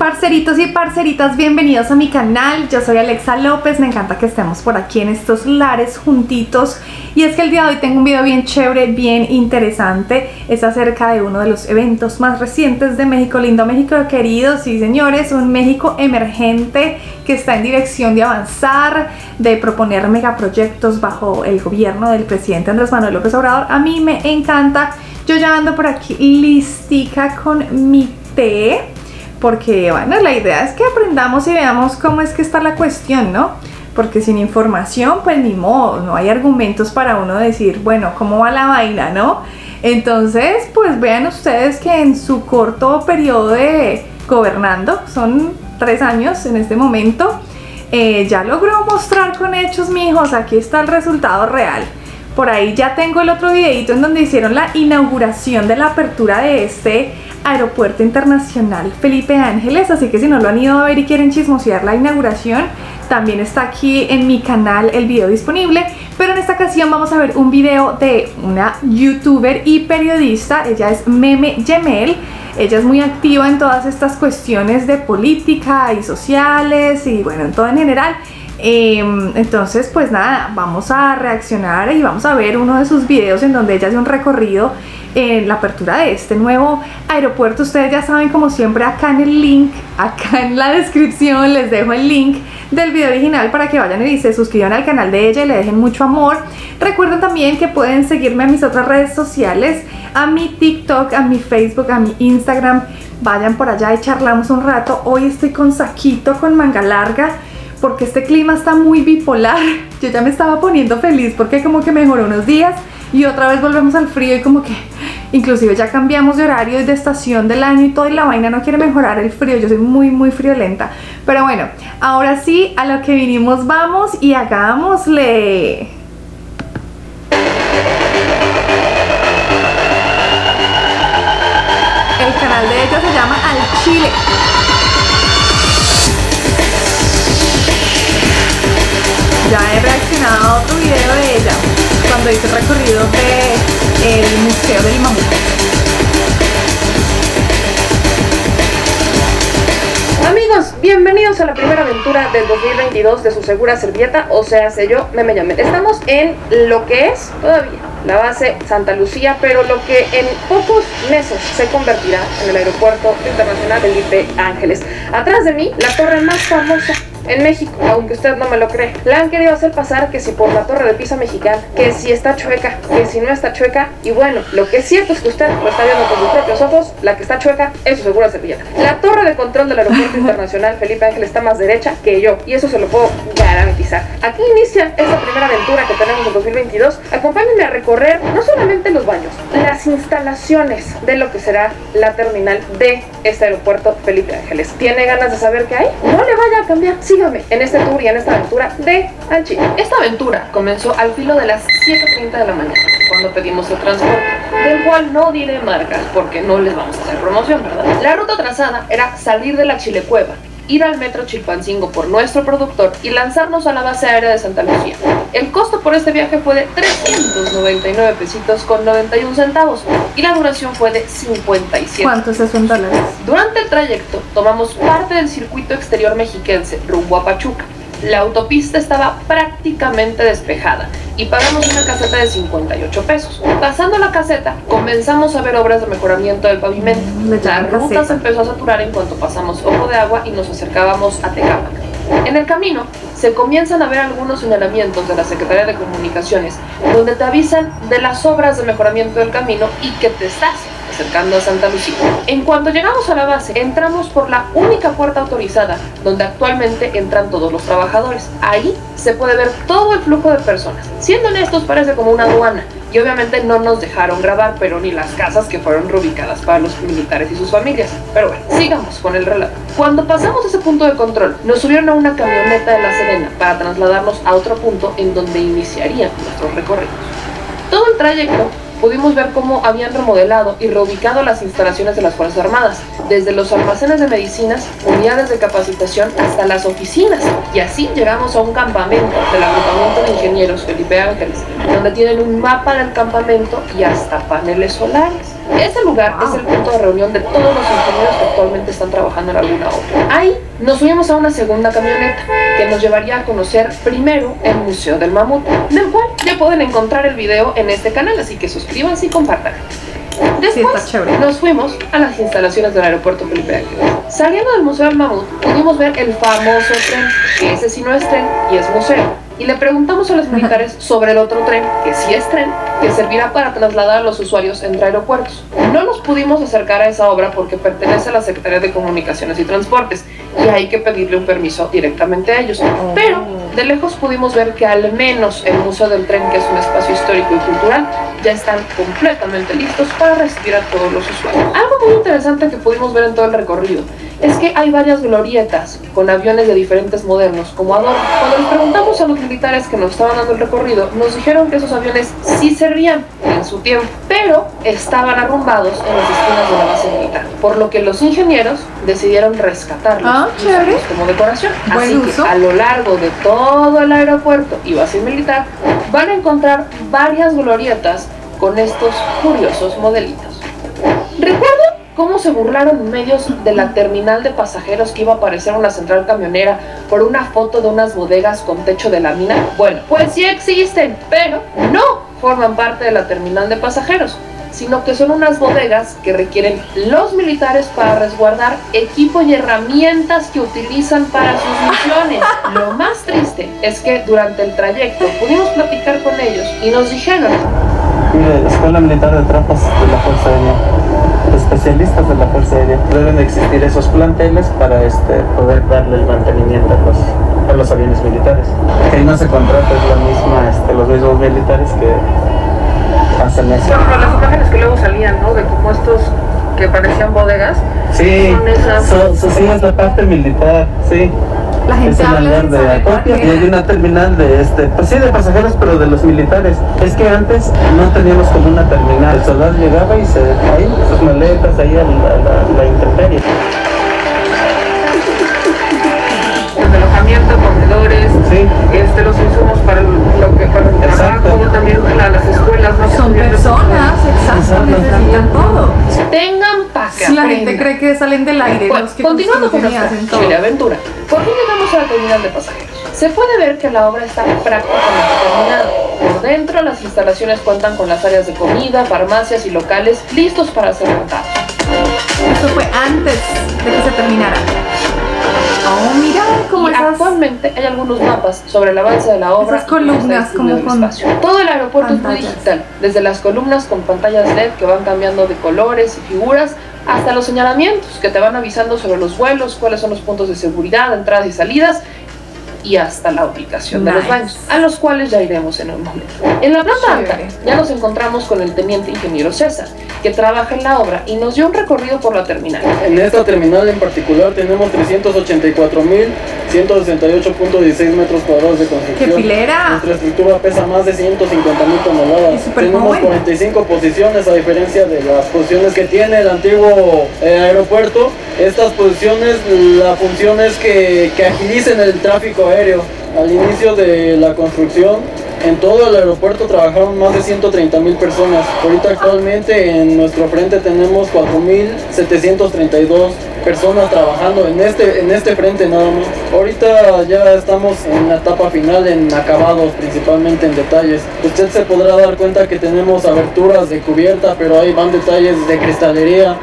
Parceritos y parceritas, bienvenidos a mi canal. Yo soy Alexa López, me encanta que estemos por aquí en estos lares juntitos. Y es que el día de hoy tengo un video bien chévere, bien interesante. Es acerca de uno de los eventos más recientes de México, lindo México querido. Sí, señores, un México emergente que está en dirección de avanzar, de proponer megaproyectos bajo el gobierno del presidente Andrés Manuel López Obrador. A mí me encanta. Yo ya ando por aquí listica con mi té porque bueno, la idea es que aprendamos y veamos cómo es que está la cuestión, ¿no? Porque sin información, pues ni modo, no hay argumentos para uno decir, bueno, ¿cómo va la vaina, no? Entonces, pues vean ustedes que en su corto periodo de gobernando, son tres años en este momento, eh, ya logró mostrar con hechos, mijos, aquí está el resultado real. Por ahí ya tengo el otro videito en donde hicieron la inauguración de la apertura de este Aeropuerto Internacional Felipe Ángeles, así que si no lo han ido a ver y quieren chismosear la inauguración, también está aquí en mi canal el video disponible, pero en esta ocasión vamos a ver un video de una youtuber y periodista, ella es Meme Gemel, ella es muy activa en todas estas cuestiones de política y sociales y bueno, en todo en general, em, entonces pues nada, vamos a reaccionar y vamos a ver uno de sus videos en donde ella hace un recorrido en la apertura de este nuevo aeropuerto. Ustedes ya saben, como siempre, acá en el link, acá en la descripción les dejo el link del video original para que vayan y se suscriban al canal de ella y le dejen mucho amor. Recuerden también que pueden seguirme en mis otras redes sociales, a mi TikTok, a mi Facebook, a mi Instagram. Vayan por allá y charlamos un rato. Hoy estoy con saquito, con manga larga porque este clima está muy bipolar. Yo ya me estaba poniendo feliz porque como que mejoró unos días y otra vez volvemos al frío y como que inclusive ya cambiamos de horario y de estación del año y todo y la vaina no quiere mejorar el frío, yo soy muy muy friolenta. Pero bueno, ahora sí, a lo que vinimos vamos y hagámosle. El canal de ella se llama Al Chile. Ya he reaccionado a otro video de ella cuando hice el recorrido del el Museo del Mamut. Amigos, bienvenidos a la primera aventura del 2022 de su segura servieta, o sea, sé yo, me me llamé. Estamos en lo que es todavía la base Santa Lucía, pero lo que en pocos meses se convertirá en el aeropuerto internacional Felipe Ángeles. Atrás de mí, la torre más famosa en México, aunque usted no me lo cree. La han querido hacer pasar que si por la torre de Pisa mexicana, que si está chueca, que si no está chueca. Y bueno, lo que es cierto es que usted lo está viendo con sus propios ojos, la que está chueca es su segura servilleta. La torre de control del aeropuerto internacional Felipe Ángel está más derecha que yo, y eso se lo puedo garantizar. Aquí inicia esta primera aventura que tenemos en 2022. Acompáñenme a recorrer no solamente los baños, las instalaciones de lo que será la terminal de este aeropuerto Felipe Ángeles. ¿Tiene ganas de saber qué hay? No le vaya a cambiar sígame en este tour y en esta aventura de Anchi. Esta aventura comenzó al filo de las 7.30 de la mañana, cuando pedimos el transporte, del cual no diré marcas porque no les vamos a hacer promoción, ¿verdad? La ruta trazada era salir de la Chilecueva, ir al metro Chilpancingo por nuestro productor y lanzarnos a la base aérea de Santa Lucía. El costo por este viaje fue de 399 pesitos con 91 centavos y la duración fue de 57. ¿Cuántos son dólares? Durante el trayecto tomamos parte del circuito exterior mexiquense rumbo a Pachuca la autopista estaba prácticamente despejada y pagamos una caseta de 58 pesos. Pasando la caseta, comenzamos a ver obras de mejoramiento del pavimento. La ruta se empezó a saturar en cuanto pasamos Ojo de Agua y nos acercábamos a Tecámac. En el camino se comienzan a ver algunos señalamientos de la Secretaría de Comunicaciones donde te avisan de las obras de mejoramiento del camino y que te estás acercando a Santa Lucía. En cuanto llegamos a la base, entramos por la única puerta autorizada donde actualmente entran todos los trabajadores. Ahí se puede ver todo el flujo de personas. Siendo honestos, parece como una aduana. Y obviamente no nos dejaron grabar, pero ni las casas que fueron reubicadas para los militares y sus familias. Pero bueno, sigamos con el relato. Cuando pasamos ese punto de control, nos subieron a una camioneta de la Serena para trasladarnos a otro punto en donde iniciarían nuestros recorridos. Todo el trayecto pudimos ver cómo habían remodelado y reubicado las instalaciones de las Fuerzas Armadas, desde los almacenes de medicinas, unidades de capacitación hasta las oficinas. Y así llegamos a un campamento del agrupamiento de ingenieros Felipe Ángeles, donde tienen un mapa del campamento y hasta paneles solares. Este lugar es el punto de reunión de todos los ingenieros que actualmente están trabajando en alguna obra. Ahí nos subimos a una segunda camioneta que nos llevaría a conocer primero el Museo del Mamut, del cual ya pueden encontrar el video en este canal, así que suscríbanse y compartan. Después nos fuimos a las instalaciones del aeropuerto Felipe Ángeles. Saliendo del Museo del Mamut, pudimos ver el famoso tren, que ese sí no es tren y es museo y le preguntamos a los militares sobre el otro tren, que sí es tren, que servirá para trasladar a los usuarios entre aeropuertos. No nos pudimos acercar a esa obra porque pertenece a la Secretaría de Comunicaciones y Transportes y hay que pedirle un permiso directamente a ellos. Pero de lejos pudimos ver que al menos el Museo del Tren, que es un espacio histórico y cultural, ya están completamente listos para recibir a todos los usuarios. Algo muy interesante que pudimos ver en todo el recorrido es que hay varias glorietas con aviones de diferentes modelos como adorno. Cuando les preguntamos a los militares que nos estaban dando el recorrido, nos dijeron que esos aviones sí servían en su tiempo, pero estaban arrumbados en las esquinas de la base militar, por lo que los ingenieros decidieron rescatarlos ah, como decoración. Así que a lo largo de todo el aeropuerto y base militar van a encontrar varias glorietas con estos curiosos modelitos. ¿Recuerdan cómo se burlaron medios de la terminal de pasajeros que iba a aparecer una central camionera por una foto de unas bodegas con techo de lámina? Bueno, pues sí existen, pero no forman parte de la terminal de pasajeros sino que son unas bodegas que requieren los militares para resguardar equipo y herramientas que utilizan para sus misiones. Lo más triste es que durante el trayecto pudimos platicar con ellos y nos dijeron... Mire, Escuela Militar de Trampas de la Fuerza Aérea especialistas de la Fuerza Aérea. Deben existir esos planteles para este, poder darle el mantenimiento a los, a los aviones militares. Que no se contrata es la misma, este, los mismos militares que hacen eso. Pero las imágenes que luego salían, ¿no? De como estos que parecían bodegas. Sí, son esas... sí, es la parte militar, sí la gente habla de acopio y hay una terminal de este, pues sí, de pasajeros, pero de los militares. Es que antes no teníamos como una terminal. El soldado llegaba y se ahí, sus maletas ahí a la, la, la intemperie. El alojamiento, comedores, sí. este, los insumos para, lo que, para el trabajo, también las escuelas. ¿no? Son personas, exacto, necesitan todo. Tengan paz. Si la gente cree que salen del aire, bueno, los que continuando con nuestra aventura. ¿Por qué llegamos a la terminal de pasajeros? Se puede ver que la obra está prácticamente terminada. Por dentro, las instalaciones cuentan con las áreas de comida, farmacias y locales listos para ser rentados. Esto fue antes de que se terminara. Oh, mira, como Actualmente hay algunos mapas sobre el avance de la obra. Esas columnas, como con espacio. Todo el aeropuerto es muy digital, desde las columnas con pantallas LED que van cambiando de colores y figuras hasta los señalamientos que te van avisando sobre los vuelos, cuáles son los puntos de seguridad, entradas y salidas y hasta la aplicación de los baños, a los cuales ya iremos en un momento. En la planta alta ya nos encontramos con el teniente ingeniero César, que trabaja en la obra y nos dio un recorrido por la terminal. En esta terminal en particular tenemos 384.168.16 metros cuadrados de construcción. ¡Qué filera! Nuestra estructura pesa más de 150.000 toneladas. Tenemos 45 posiciones a diferencia de las posiciones que tiene el antiguo eh, aeropuerto. Estas posiciones, la función es que, que agilicen el tráfico aéreo. Al inicio de la construcción, en todo el aeropuerto trabajaron más de 130 mil personas. Ahorita actualmente en nuestro frente tenemos 4.732 personas trabajando en este, en este frente nada más. Ahorita ya estamos en la etapa final en acabados, principalmente en detalles. Usted se podrá dar cuenta que tenemos aberturas de cubierta, pero ahí van detalles de cristalería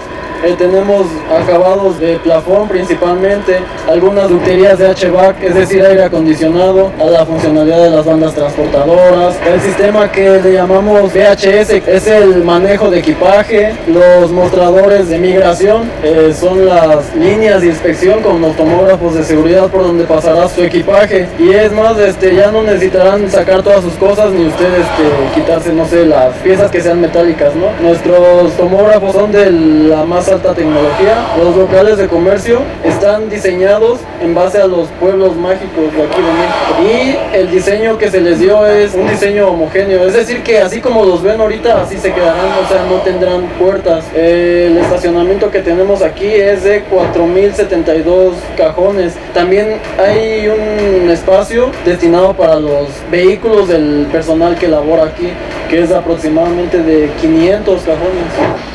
eh, tenemos acabados de plafón principalmente, algunas ducterías de HVAC, es decir, aire acondicionado, a la funcionalidad de las bandas transportadoras, el sistema que le llamamos VHS es el manejo de equipaje, los mostradores de migración eh, son las líneas de inspección con los tomógrafos de seguridad por donde pasará su equipaje y es más, este, ya no necesitarán sacar todas sus cosas ni ustedes este, quitarse, no sé, las piezas que sean metálicas, ¿no? Nuestros tomógrafos son de la más más alta tecnología. Los locales de comercio están diseñados en base a los pueblos mágicos de aquí de México. Y el diseño que se les dio es un diseño homogéneo, es decir que así como los ven ahorita, así se quedarán, o sea, no tendrán puertas. El estacionamiento que tenemos aquí es de 4072 cajones. También hay un espacio destinado para los vehículos del personal que labora aquí, que es aproximadamente de 500 cajones.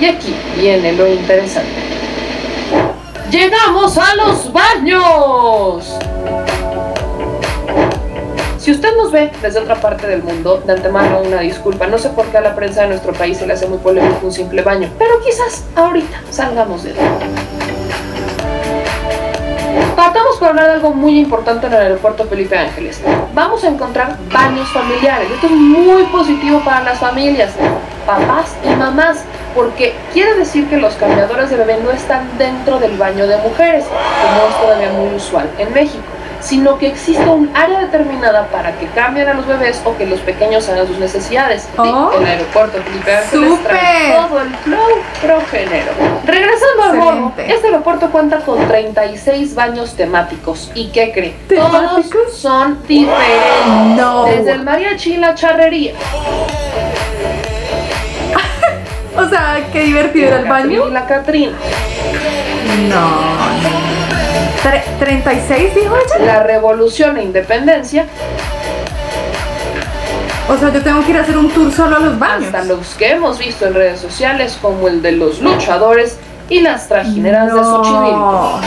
Y aquí viene lo interesante. Llegamos a los baños. Si usted nos ve desde otra parte del mundo, de antemano una disculpa. No sé por qué a la prensa de nuestro país se le hace muy polémico un simple baño, pero quizás ahorita salgamos de él. Partamos por hablar de algo muy importante en el aeropuerto Felipe Ángeles. Vamos a encontrar baños familiares. Esto es muy positivo para las familias, papás y mamás, porque quiere decir que los cambiadores de bebé no están dentro del baño de mujeres, como es todavía muy usual en México sino que existe un área determinada para que cambien a los bebés o que los pequeños hagan sus necesidades. Oh. el aeropuerto Felipe Ángeles trae todo el flow progénero. Regresando al Excelente. este aeropuerto cuenta con 36 baños temáticos. ¿Y qué cree? Todos ¿Temáticos? son diferentes. No. Desde el mariachi y la charrería. O sea, qué divertido era el baño. Y la Catrina. No. Tre- ¿36 dijo ella? La revolución e independencia. O sea, yo tengo que ir a hacer un tour solo a los baños. Hasta los que hemos visto en redes sociales como el de los luchadores y las trajineras de Xochimilco. No.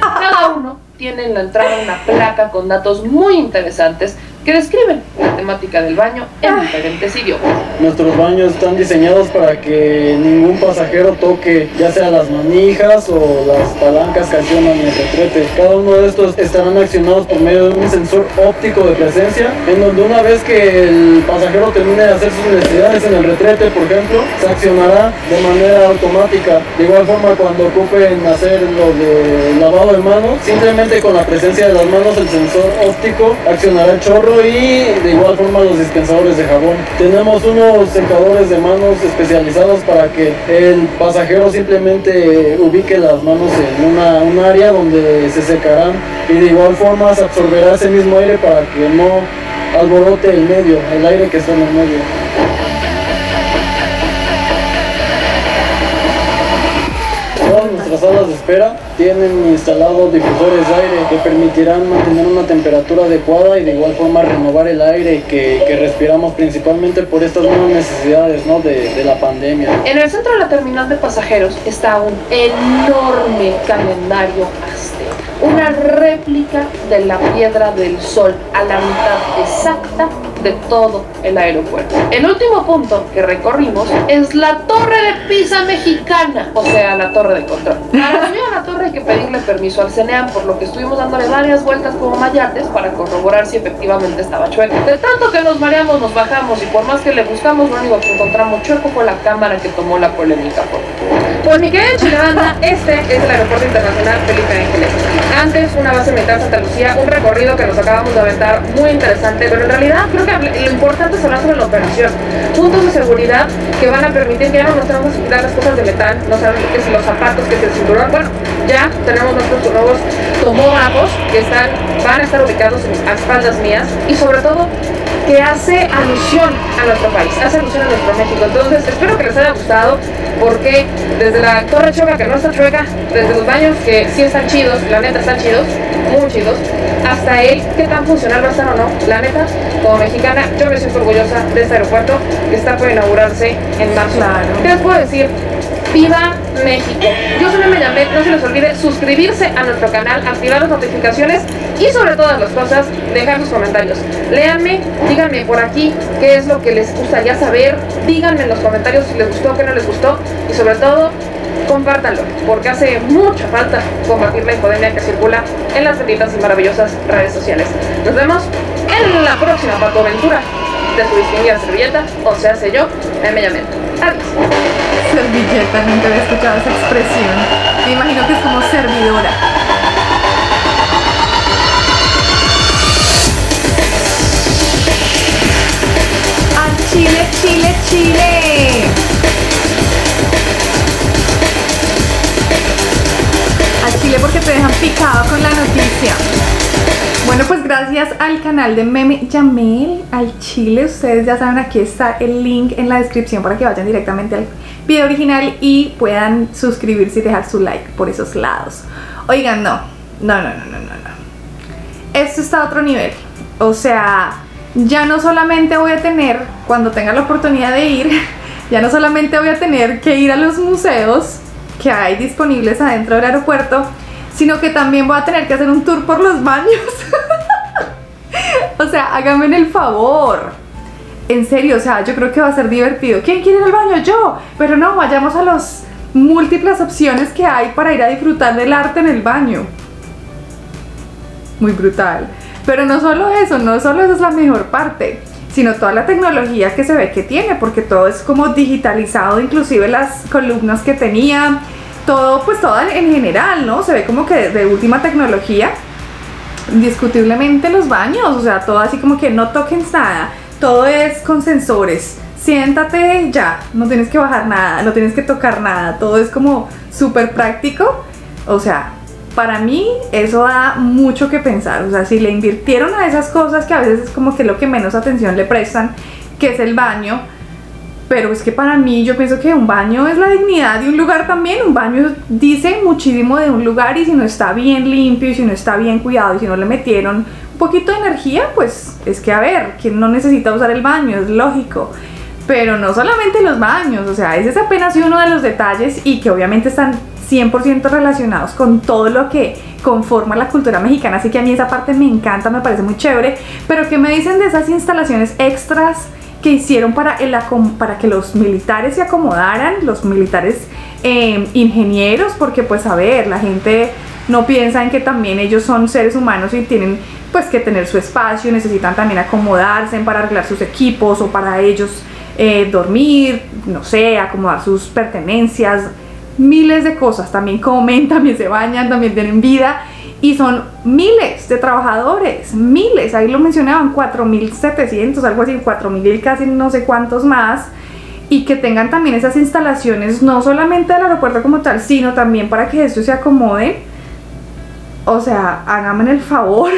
Cada uno tiene en la entrada una placa con datos muy interesantes que describen la temática del baño en diferentes idiomas. Nuestros baños están diseñados para que ningún pasajero toque ya sea las manijas o las palancas que accionan el retrete. Cada uno de estos estarán accionados por medio de un sensor óptico de presencia, en donde una vez que el pasajero termine de hacer sus necesidades en el retrete, por ejemplo, se accionará de manera automática. De igual forma, cuando ocupen hacer lo de lavado de manos, simplemente con la presencia de las manos el sensor óptico accionará el chorro y de igual forma los dispensadores de jabón. Tenemos unos secadores de manos especializados para que el pasajero simplemente ubique las manos en una, un área donde se secarán y de igual forma se absorberá ese mismo aire para que no alborote el medio, el aire que está en el medio. Nuestras salas de espera tienen instalados difusores de aire que permitirán mantener una temperatura adecuada y de igual forma renovar el aire que, que respiramos principalmente por estas nuevas necesidades ¿no? de, de la pandemia. En el centro de la terminal de pasajeros está un enorme calendario azteca, una réplica de la piedra del sol a la mitad exacta de todo el aeropuerto. El último punto que recorrimos es la torre de Pisa mexicana, o sea, la torre de control. Para subir a la torre hay que pedirle permiso al CENEAM, por lo que estuvimos dándole varias vueltas como mayates para corroborar si efectivamente estaba chueco. De tanto que nos mareamos, nos bajamos y por más que le buscamos, lo único que encontramos chueco fue la cámara que tomó la polémica. Pues mi querida este es el Aeropuerto Internacional Felipe Ángeles. Antes una base militar Santa Lucía, un recorrido que nos acabamos de aventar muy interesante, pero en realidad creo que lo importante es hablar sobre la operación. Puntos de seguridad que van a permitir que ya no nos tenemos que quitar las cosas de metal, no sabemos qué es los zapatos, qué es el cinturón. Bueno, ya tenemos nuestros nuevos tomógrafos que están, van a estar ubicados a espaldas mías y sobre todo que hace alusión a nuestro país, hace alusión a nuestro México. Entonces, espero que les haya gustado, porque desde la torre chueca, que no está chueca, desde los baños, que sí están chidos, la neta están chidos, muy chidos, hasta él, qué tan funcional va a estar o no, la neta, como mexicana, yo me siento orgullosa de este aeropuerto que está por inaugurarse en marzo. Claro. ¿Qué les puedo decir? ¡Viva México! Yo soy me llamé, no se les olvide suscribirse a nuestro canal, activar las notificaciones y sobre todas las cosas, dejar sus comentarios. Léanme, díganme por aquí qué es lo que les gustaría saber, díganme en los comentarios si les gustó, qué no les gustó y sobre todo compártanlo, porque hace mucha falta combatir la infodemia que circula en las benditas y maravillosas redes sociales. Nos vemos en la próxima Paco Aventura de su distinguida servilleta, o sea, sé yo, me llamé. Adiós servilleta, nunca había escuchado esa expresión. Me imagino que es como servidora. al Chile, Chile, Chile! al Chile porque te dejan picado con la noticia. Bueno, pues gracias al canal de Meme Yamel, al Chile, ustedes ya saben, aquí está el link en la descripción para que vayan directamente al video original y puedan suscribirse y dejar su like por esos lados. Oigan, no, no, no, no, no, no. Esto está a otro nivel. O sea, ya no solamente voy a tener, cuando tenga la oportunidad de ir, ya no solamente voy a tener que ir a los museos que hay disponibles adentro del aeropuerto, sino que también voy a tener que hacer un tour por los baños. o sea, háganme el favor. En serio, o sea, yo creo que va a ser divertido. ¿Quién quiere ir al baño? Yo. Pero no, vayamos a las múltiples opciones que hay para ir a disfrutar del arte en el baño. Muy brutal. Pero no solo eso, no solo eso es la mejor parte, sino toda la tecnología que se ve que tiene, porque todo es como digitalizado, inclusive las columnas que tenía, todo, pues todo en general, ¿no? Se ve como que de última tecnología. Indiscutiblemente los baños, o sea, todo así como que no toquen nada, todo es con sensores. Siéntate ya, no tienes que bajar nada, no tienes que tocar nada, todo es como súper práctico. O sea, para mí eso da mucho que pensar. O sea, si le invirtieron a esas cosas que a veces es como que lo que menos atención le prestan, que es el baño, pero es que para mí yo pienso que un baño es la dignidad de un lugar también. Un baño dice muchísimo de un lugar y si no está bien limpio y si no está bien cuidado y si no le metieron poquito de energía, pues es que a ver, quien no necesita usar el baño, es lógico. Pero no solamente los baños, o sea, ese es apenas uno de los detalles y que obviamente están 100% relacionados con todo lo que conforma la cultura mexicana, así que a mí esa parte me encanta, me parece muy chévere, pero ¿qué me dicen de esas instalaciones extras? que hicieron para, el, para que los militares se acomodaran, los militares em, ingenieros, porque pues a ver, la gente no piensa en que también ellos son seres humanos y tienen pues que tener su espacio, necesitan también acomodarse para arreglar sus equipos o para ellos eh, dormir, no sé, acomodar sus pertenencias, miles de cosas, también comen, también se bañan, también tienen vida y son miles de trabajadores, miles, ahí lo mencionaban, 4.700, algo así, 4.000 casi no sé cuántos más, y que tengan también esas instalaciones, no solamente del aeropuerto como tal, sino también para que esto se acomode. O sea, háganme el favor.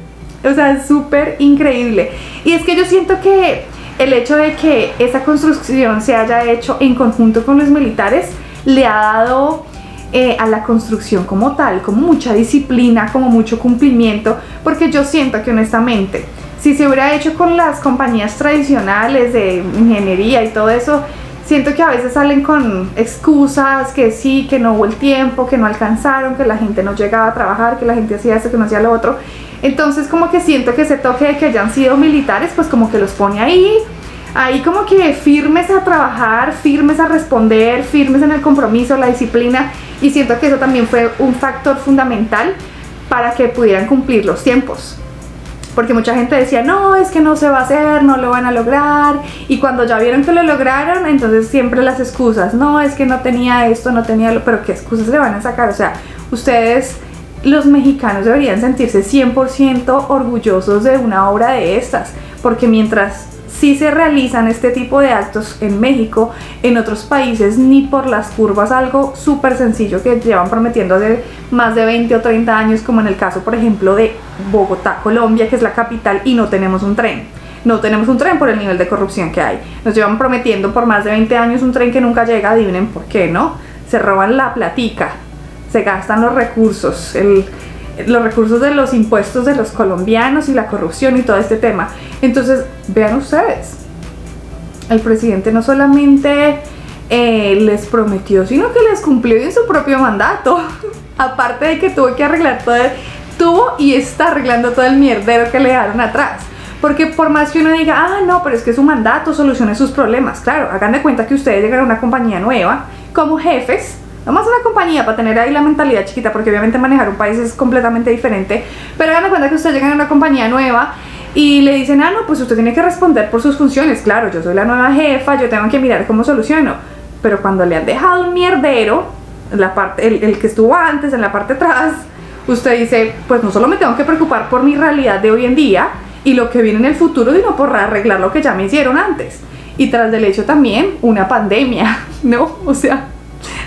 o sea, es súper increíble. Y es que yo siento que el hecho de que esa construcción se haya hecho en conjunto con los militares le ha dado eh, a la construcción como tal, como mucha disciplina, como mucho cumplimiento, porque yo siento que honestamente, si se hubiera hecho con las compañías tradicionales de ingeniería y todo eso, siento que a veces salen con excusas, que sí, que no hubo el tiempo, que no alcanzaron, que la gente no llegaba a trabajar, que la gente hacía esto, que no hacía lo otro. Entonces como que siento que ese toque de que hayan sido militares, pues como que los pone ahí, ahí como que firmes a trabajar, firmes a responder, firmes en el compromiso, la disciplina y siento que eso también fue un factor fundamental para que pudieran cumplir los tiempos. Porque mucha gente decía, no, es que no se va a hacer, no lo van a lograr. Y cuando ya vieron que lo lograron, entonces siempre las excusas, no, es que no tenía esto, no tenía lo, pero ¿qué excusas le van a sacar? O sea, ustedes, los mexicanos, deberían sentirse 100% orgullosos de una obra de estas. Porque mientras si se realizan este tipo de actos en México, en otros países ni por las curvas, algo súper sencillo que llevan prometiendo hace más de 20 o 30 años, como en el caso, por ejemplo, de Bogotá, Colombia, que es la capital, y no tenemos un tren. No tenemos un tren por el nivel de corrupción que hay. Nos llevan prometiendo por más de 20 años un tren que nunca llega, adivinen por qué, ¿no? Se roban la platica, se gastan los recursos, el, los recursos de los impuestos de los colombianos y la corrupción y todo este tema. Entonces, vean ustedes, el presidente no solamente eh, les prometió, sino que les cumplió en su propio mandato. Aparte de que tuvo que arreglar todo, tuvo y está arreglando todo el mierdero que le dejaron atrás. Porque por más que uno diga, ah, no, pero es que su mandato solucione sus problemas. Claro, hagan de cuenta que ustedes llegan a una compañía nueva como jefes A una compañía para tener ahí la mentalidad chiquita, porque obviamente manejar un país es completamente diferente. Pero hagan cuenta que ustedes llegan a una compañía nueva y le dicen, ah, no, pues usted tiene que responder por sus funciones. Claro, yo soy la nueva jefa, yo tengo que mirar cómo soluciono. Pero cuando le han dejado un mierdero, la parte, el, el que estuvo antes, en la parte atrás, usted dice, pues no solo me tengo que preocupar por mi realidad de hoy en día y lo que viene en el futuro, sino por arreglar lo que ya me hicieron antes. Y tras del hecho también una pandemia, ¿no? O sea,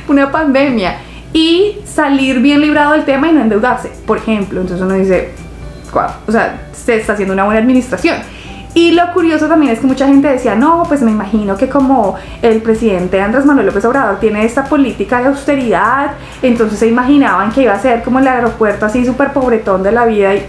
una pandemia. y salir bien librado del tema y no endeudarse, por ejemplo. Entonces uno dice, wow, o sea, se está haciendo una buena administración. Y lo curioso también es que mucha gente decía, no, pues me imagino que como el presidente Andrés Manuel López Obrador tiene esta política de austeridad, entonces se imaginaban que iba a ser como el aeropuerto así súper pobretón de la vida y...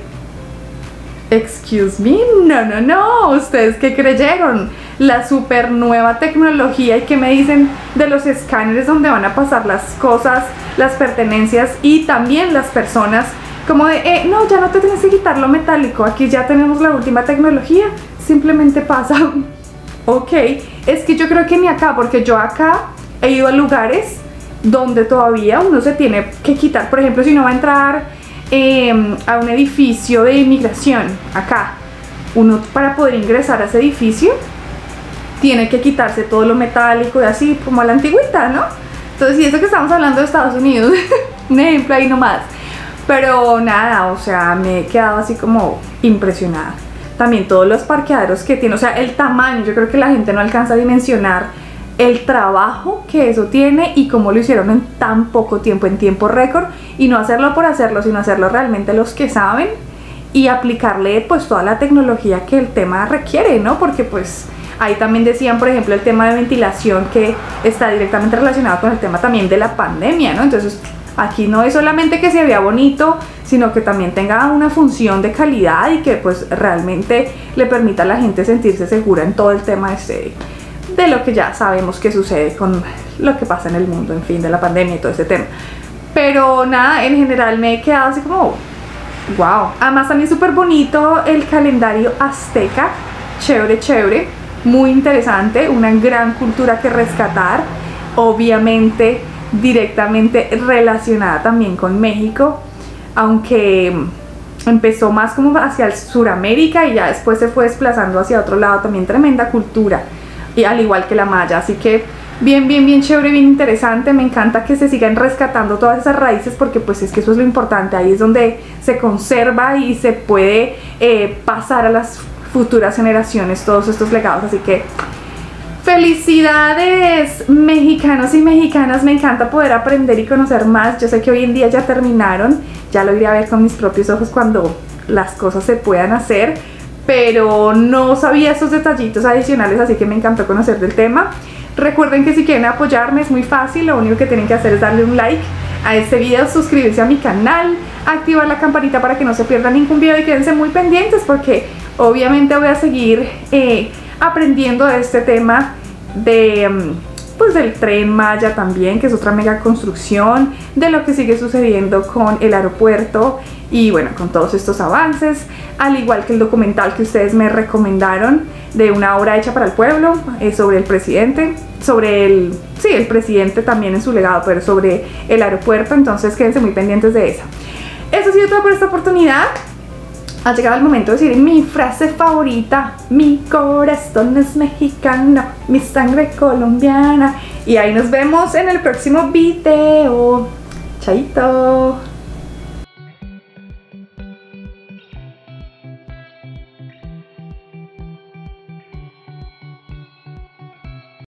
Excuse me, no, no, no, ¿ustedes qué creyeron? La super nueva tecnología y qué me dicen de los escáneres donde van a pasar las cosas, las pertenencias y también las personas como de, eh, no, ya no te tienes que quitar lo metálico, aquí ya tenemos la última tecnología, simplemente pasa. ok, es que yo creo que ni acá, porque yo acá he ido a lugares donde todavía uno se tiene que quitar, por ejemplo, si no va a entrar em, a un edificio de inmigración, acá, uno para poder ingresar a ese edificio tiene que quitarse todo lo metálico y así, como a la antigüita, ¿no? Entonces, y eso que estamos hablando de Estados Unidos, un ejemplo ahí nomás. Pero nada, o sea, me he quedado así como impresionada. También todos los parqueaderos que tiene, o sea, el tamaño, yo creo que la gente no alcanza a dimensionar el trabajo que eso tiene y cómo lo hicieron en tan poco tiempo, en tiempo récord, y no hacerlo por hacerlo, sino hacerlo realmente los que saben y aplicarle pues toda la tecnología que el tema requiere, ¿no? Porque pues ahí también decían, por ejemplo, el tema de ventilación que está directamente relacionado con el tema también de la pandemia, ¿no? Entonces, Aquí no es solamente que se vea bonito, sino que también tenga una función de calidad y que pues realmente le permita a la gente sentirse segura en todo el tema este, de lo que ya sabemos que sucede con lo que pasa en el mundo, en fin, de la pandemia y todo ese tema. Pero nada, en general me he quedado así como, wow. Además también súper bonito el calendario azteca, chévere, chévere, muy interesante, una gran cultura que rescatar. Obviamente directamente relacionada también con México, aunque empezó más como hacia el Suramérica y ya después se fue desplazando hacia otro lado, también tremenda cultura, y al igual que la maya, así que bien, bien, bien chévere, bien interesante, me encanta que se sigan rescatando todas esas raíces porque pues es que eso es lo importante, ahí es donde se conserva y se puede eh, pasar a las futuras generaciones todos estos legados, así que Felicidades mexicanos y mexicanas, me encanta poder aprender y conocer más. Yo sé que hoy en día ya terminaron, ya lo iré a ver con mis propios ojos cuando las cosas se puedan hacer, pero no sabía esos detallitos adicionales, así que me encantó conocer del tema. Recuerden que si quieren apoyarme es muy fácil, lo único que tienen que hacer es darle un like a este video, suscribirse a mi canal, activar la campanita para que no se pierdan ningún video y quédense muy pendientes porque obviamente voy a seguir... Eh, aprendiendo de este tema de mm, pues del tren Maya también, que es otra mega construcción, de lo que sigue sucediendo con el aeropuerto y bueno, con todos estos avances, al igual que el documental que ustedes me recomendaron de una obra hecha para el pueblo eh, sobre el presidente, sobre el, sí, el presidente también en su legado, pero sobre el aeropuerto, entonces quédense muy pendientes de esa. Eso ha sido todo por esta oportunidad ha llegado el momento de decir mi frase favorita, mi corazón es mexicano, mi sangre colombiana. Y ahí nos vemos en el próximo video. Chaito.